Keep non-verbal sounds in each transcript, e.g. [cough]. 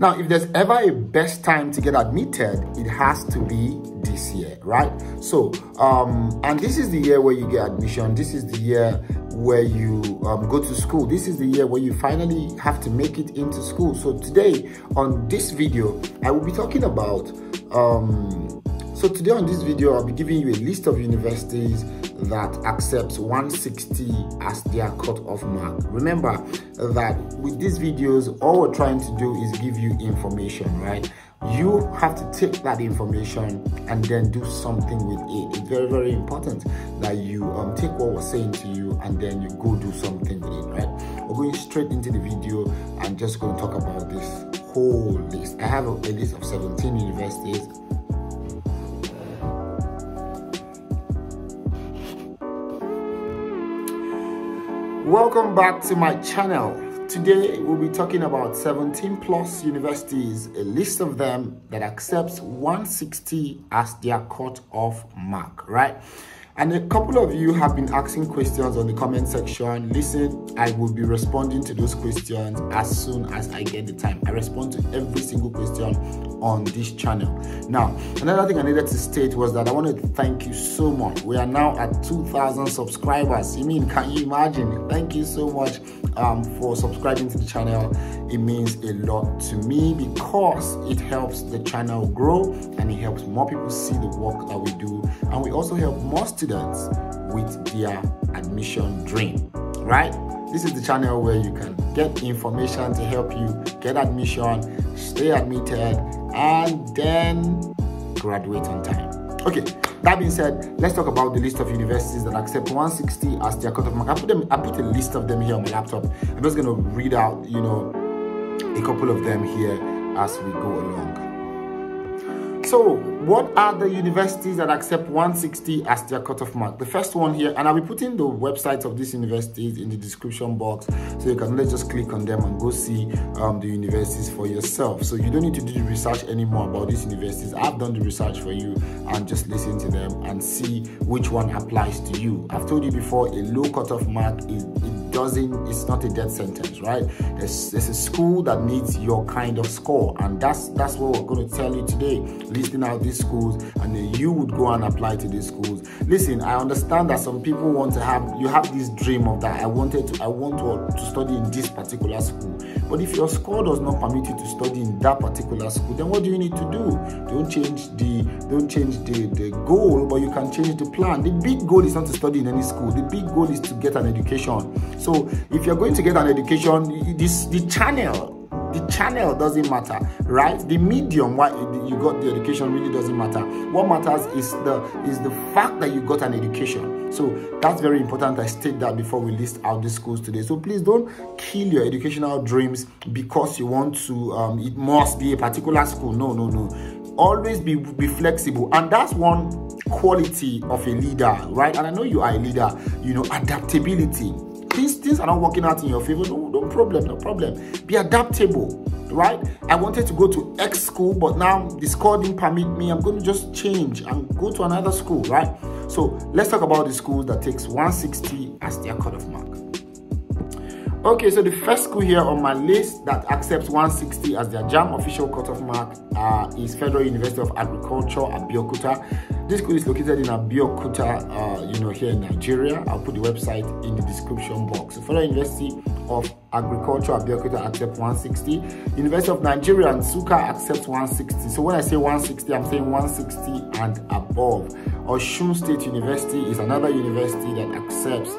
Now, if there's ever a best time to get admitted, it has to be this year, right? So, um, and this is the year where you get admission. This is the year where you um, go to school. This is the year where you finally have to make it into school. So today on this video, I will be talking about, um, so today on this video, I'll be giving you a list of universities that accepts 160 as their cut-off mark. Remember that with these videos, all we're trying to do is give you information, right? You have to take that information and then do something with it. It's very, very important that you um, take what we're saying to you and then you go do something with it, right? We're going straight into the video and just going to talk about this whole list. I have a, a list of 17 universities Welcome back to my channel. Today we'll be talking about 17 plus universities, a list of them that accepts 160 as their cut-off mark, right? And a couple of you have been asking questions on the comment section. Listen, I will be responding to those questions as soon as I get the time. I respond to every single question on this channel. Now, another thing I needed to state was that I wanted to thank you so much. We are now at 2,000 subscribers. You mean, can you imagine? Thank you so much um, for subscribing to the channel. It means a lot to me because it helps the channel grow and it helps more people see the work that we do. And we also help more students with their admission dream, right? This is the channel where you can get information to help you get admission, stay admitted, and then graduate on time. Okay, that being said, let's talk about the list of universities that accept 160 as their cutoff mark. I put them, I put a list of them here on my laptop. I'm just gonna read out, you know, a couple of them here as we go along. So, what are the universities that accept 160 as their cutoff mark? The first one here, and I'll be putting the websites of these universities in the description box so you can just click on them and go see um, the universities for yourself. So, you don't need to do the research anymore about these universities. I've done the research for you and just listen to them and see which one applies to you. I've told you before, a low cutoff mark is doesn't, it's not a death sentence, right? There's, there's a school that needs your kind of score, and that's that's what we're going to tell you today listing out these schools and then you would go and apply to these schools. Listen i understand that some people want to have you have this dream of that. I wanted to i want to, to study in this particular school but if your score does not permit you to study in that particular school then what do you need to do? Don't change the don't change the the goal but you can change the plan. The big goal is not to study in any school. The big goal is to get an education. So if you're going to get an education this the channel the channel doesn't matter right? The medium why you got the education really doesn't matter. What matters is the is the fact that you got an education so that's very important i state that before we list out the schools today so please don't kill your educational dreams because you want to um, it must be a particular school no no no always be be flexible and that's one quality of a leader right and i know you are a leader you know adaptability things things are not working out in your favor, no, no problem, no problem. Be adaptable, right? I wanted to go to X school, but now the score didn't permit me. I'm going to just change and go to another school, right? So let's talk about the schools that takes 160 as their cutoff mark. Okay, so the first school here on my list that accepts 160 as their JAMB official cutoff mark uh, is Federal University of Agriculture, Abeokuta. This school is located in Abeokuta, uh, you know, here in Nigeria. I'll put the website in the description box. So Federal University of Agriculture, Abeokuta accepts 160. University of Nigeria, Nsukka accepts 160. So when I say 160, I'm saying 160 and above. Osun State University is another university that accepts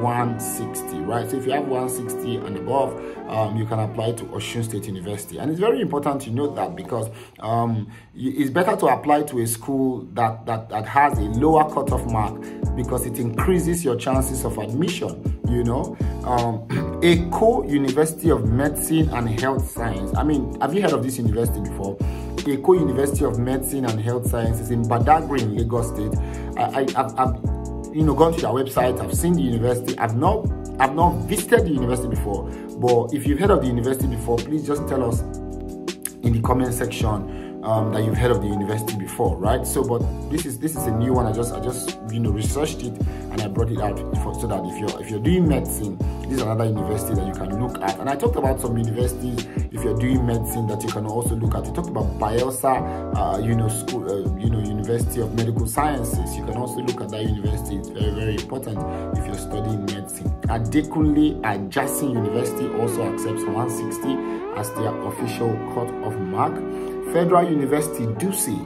160 right so if you have 160 and above um, you can apply to Osun State University and it's very important to note that because um, it's better to apply to a school that, that that has a lower cutoff mark because it increases your chances of admission you know um, [clears throat] Eko University of Medicine and Health Science. I mean have you heard of this university before? Eko University of Medicine and Health Sciences in Badagry in Lagos State. I, I, I've, I've you know gone to their website i've seen the university. I've not i've not visited the university before. But if you've heard of the university before please just tell us in the comment section um, that you've heard of the university before, right? So, but this is this is a new one. I just I just you know researched it and I brought it out for, so that if you're if you're doing medicine, this is another university that you can look at. And I talked about some universities if you're doing medicine that you can also look at. We talked about Bayelsa, uh, you know, school, uh, you know, University of Medical Sciences. You can also look at that university. It's very very important if you're studying medicine. Adekunle Ajasin University also accepts 160 as their official cut-off mark. Federal University Dutse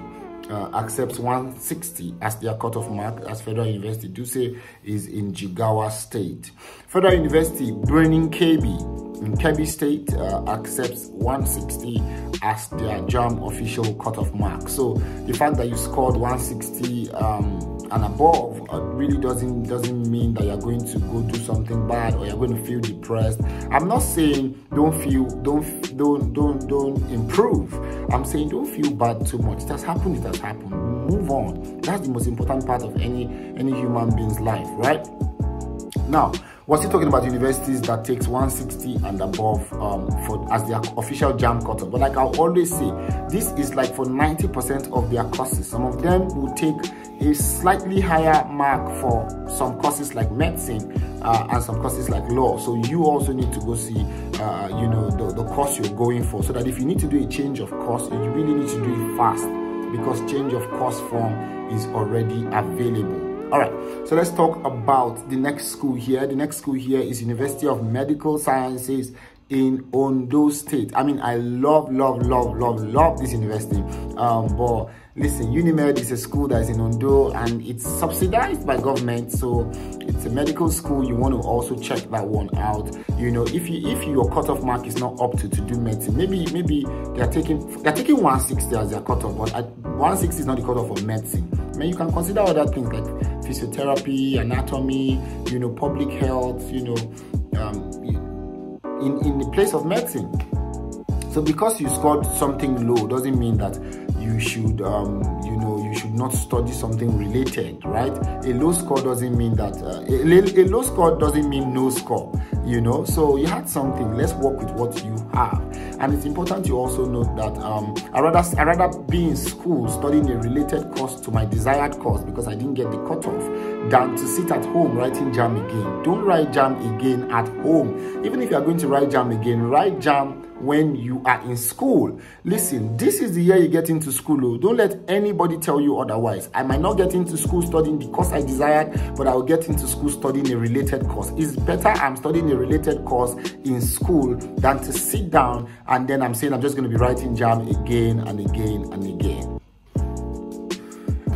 uh, accepts 160 as their cutoff mark, as Federal University Dutse is in Jigawa State. Federal University Birnin Kebbi in Kebbi State uh, accepts 160 as their JAMB official cutoff mark. So the fact that you scored 160 um, and above uh, really doesn't doesn't mean that you're going to go do something bad or you're going to feel depressed. I'm not saying don't feel don't don't don't don't improve. I'm saying don't feel bad too much. It has happened it has happened. Move on. That's the most important part of any any human being's life right? Now we're still talking about universities that takes 160 and above um, for as their official JAMB cutoff. But like I always say, this is like for 90% of their courses. Some of them will take a slightly higher mark for some courses like medicine uh, and some courses like law. So you also need to go see, uh, you know, the, the course you're going for. So that if you need to do a change of course, you really need to do it fast because change of course form is already available all right so let's talk about the next school here the next school here is university of medical sciences in Ondo State. I mean, I love, love, love, love, love this university. Um, but listen, Unimed is a school that is in Ondo and it's subsidized by government. So it's a medical school. You want to also check that one out. You know, if you if your cutoff mark is not up to to do medicine, maybe maybe they're taking they're taking 160 as their cutoff, but 160 is not the cutoff for medicine. I mean, you can consider other things like physiotherapy, anatomy, you know, public health, you know, um, in, in the place of medicine. So because you scored something low doesn't mean that you should um, you know you should not study something related right? A low score doesn't mean that uh, a, a, low score doesn't mean no score you know? So you had something. Let's work with what you have and it's important to also note that um, i rather i rather be in school studying a related course to my desired course because i didn't get the cutoff than to sit at home writing JAMB again don't write JAMB again at home even if you are going to write JAMB again write JAMB when you are in school. Listen, this is the year you get into school. Oh. Don't let anybody tell you otherwise. I might not get into school studying the course I desired, but I will get into school studying a related course. It's better I'm studying a related course in school than to sit down and then I'm saying I'm just going to be writing JAMB again and again and again.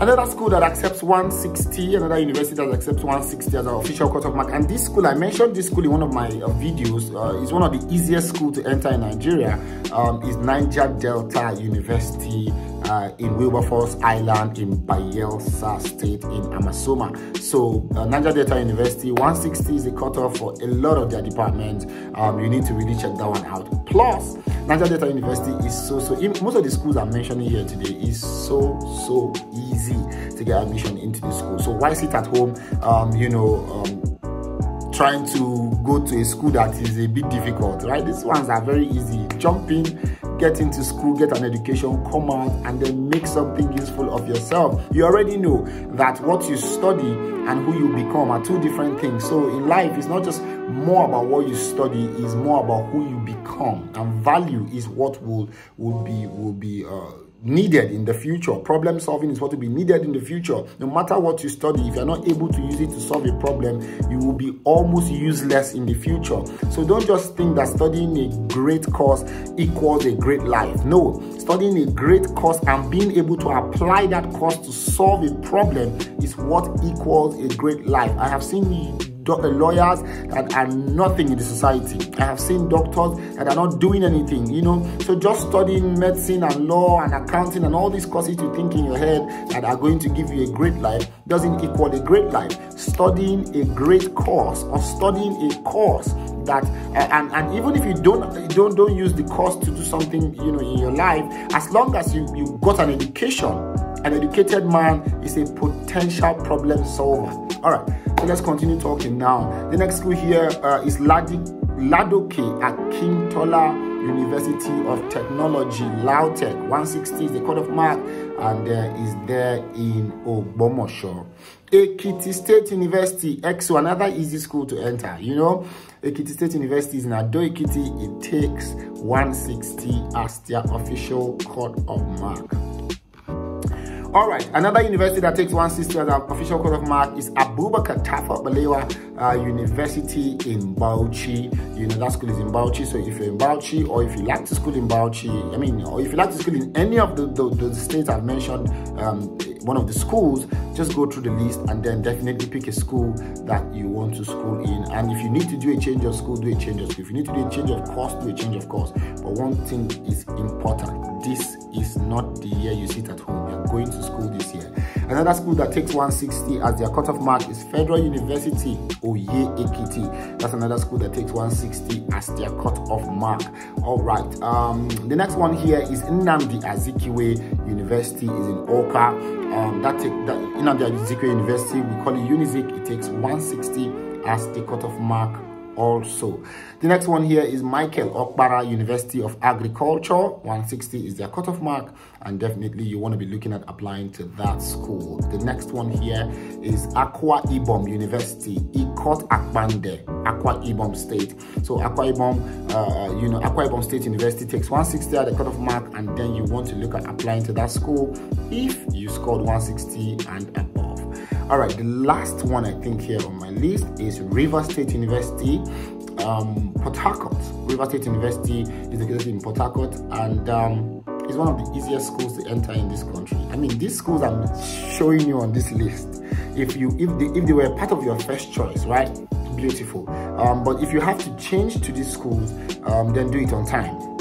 Another school that accepts 160, another university that accepts 160 as an official cutoff mark. And this school, I mentioned this school in one of my uh, videos, uh, is one of the easiest schools to enter in Nigeria, um, is Niger Delta University uh, in Wilberforce Island in Bayelsa State in Amasoma. So uh, Niger Delta University, 160 is the cutoff for a lot of their departments. Um, you need to really check that one out. Plus, Niger Delta University is so, so, most of the schools I'm mentioning here today is so, so easy to get admission into the school. So why sit at home, um, you know, um, trying to go to a school that is a bit difficult, right? These ones are very easy. Jump in, get into school, get an education, come out, and then make something useful of yourself. You already know that what you study and who you become are two different things. So in life, it's not just more about what you study, it's more about who you become. And value is what will will be will be uh, needed in the future. Problem solving is what will be needed in the future. No matter what you study, if you're not able to use it to solve a problem, you will be almost useless in the future. So don't just think that studying a great course equals a great life. No, studying a great course and being able to apply that course to solve a problem is what equals a great life. I have seen Uh, lawyers that are nothing in the society. I have seen doctors that are not doing anything, you know. So just studying medicine and law and accounting and all these courses you think in your head that are going to give you a great life doesn't equal a great life. Studying a great course or studying a course that uh, and, and even if you don't don't don't use the course to do something you know in your life as long as you you got an education an educated man is a potential problem solver all right let's continue talking now. The next school here uh, is Ladi, Ladoke Akintola University of Technology, Lautech. 160 is the cut-off mark, and is there in Ogbomosho. Ekiti State University, EKSU, another easy school to enter. You know, Ekiti State University is in Ado Ekiti. It takes 160 as their official cut-off mark. All right, another university that takes 160 as an official cut-off mark is Abubakar Tafawa Balewa uh, University in Bauchi. You know, that school is in Bauchi, so if you're in Bauchi or if you like to school in Bauchi, I mean, or if you like to school in any of the, the, the states I've mentioned, um, one of the schools, just go through the list and then definitely pick a school that you want to school in. And if you need to do a change of school, do a change of school. If you need to do a change of course, do a change of course. But one thing is important. This is not the year you sit at home. Going to school this year. Another school that takes 160 as their cutoff mark is Federal University Oye Ekiti. That's another school that takes 160 as their cutoff mark. All right. Um, the next one here is Nnamdi Azikiwe University is in Awka. Um, that take that Nnamdi Azikiwe University we call it Unizik. It takes 160 as the cutoff mark also. The next one here is Michael Okpara University of Agriculture. 160 is their cutoff mark, and definitely you want to be looking at applying to that school. The next one here is Akwa Ibom University, Ikot Akpaden, Akwa Ibom State. So Akwa Ibom, uh, you know, Akwa Ibom State University takes 160 at the cutoff mark, and then you want to look at applying to that school if you scored 160 and. All right, the last one I think here on my list is River State University, um, Port Harcourt. River State University is located in Port Harcourt and um, it's one of the easiest schools to enter in this country. I mean, these schools I'm showing you on this list, if you if they, if they were part of your first choice, right? Beautiful. Um, but if you have to change to these schools, um, then do it on time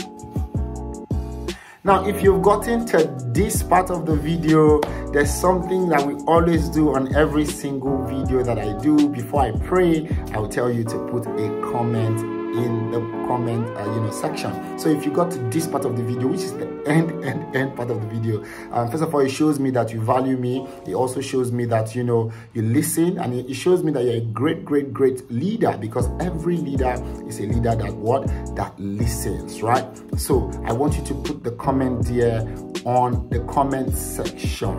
now, if you've gotten to this part of the video, there's something that we always do on every single video that I do. Before I pray, I will tell you to put a comment in the comment uh, you know section. So if you got to this part of the video which is the [laughs] end end end part of the video um, first of all it shows me that you value me. It also shows me that you know you listen. And it shows me that you're a great great great leader because every leader is a leader that what? That listens right? So i want you to put the comment there on the comment section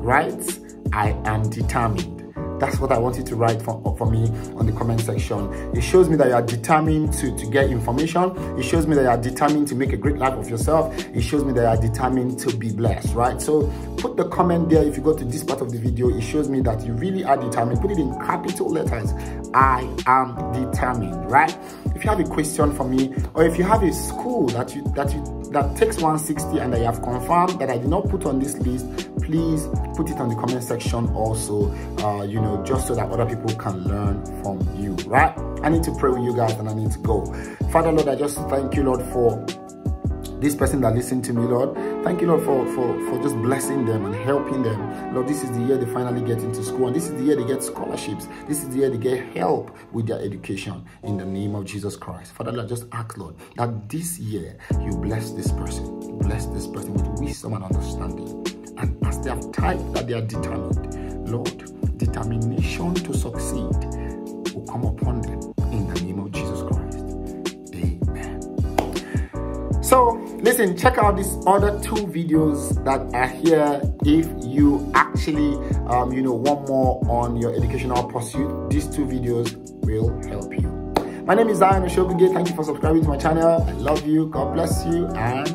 right? I am determined that's what I want you to write for, for me on the comment section. It shows me that you are determined to, to get information. It shows me that you are determined to make a great life of yourself. It shows me that you are determined to be blessed, right? So put the comment there if you go to this part of the video. It shows me that you really are determined. Put it in capital letters. I am determined, right? If you have a question for me, or if you have a school that you that you that takes 160 and I have confirmed that I did not put on this list, please put it on the comment section also, uh, you know, just so that other people can learn from you, right? I need to pray with you guys and I need to go. Father, Lord, I just thank you, Lord, for this person that listened to me, Lord. Thank you, Lord, for, for, for just blessing them and helping them. Lord, this is the year they finally get into school, and this is the year they get scholarships. This is the year they get help with their education in the name of Jesus Christ. Father, Lord, just ask, Lord, that this year you bless this person, bless this person with wisdom and understanding. And as they have typed that they are determined, Lord, determination to succeed will come upon them in the name of Jesus Christ. Amen. So, listen check out these other two videos that are here if you actually um, you know want more on your educational pursuit these two videos will help you my name is zion Oshogige. thank you for subscribing to my channel i love you god bless you and